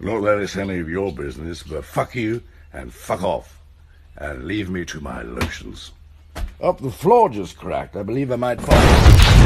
Not that it's any of your business, but fuck you and fuck off. And leave me to my lotions. Up the floor just cracked. I believe I might fall.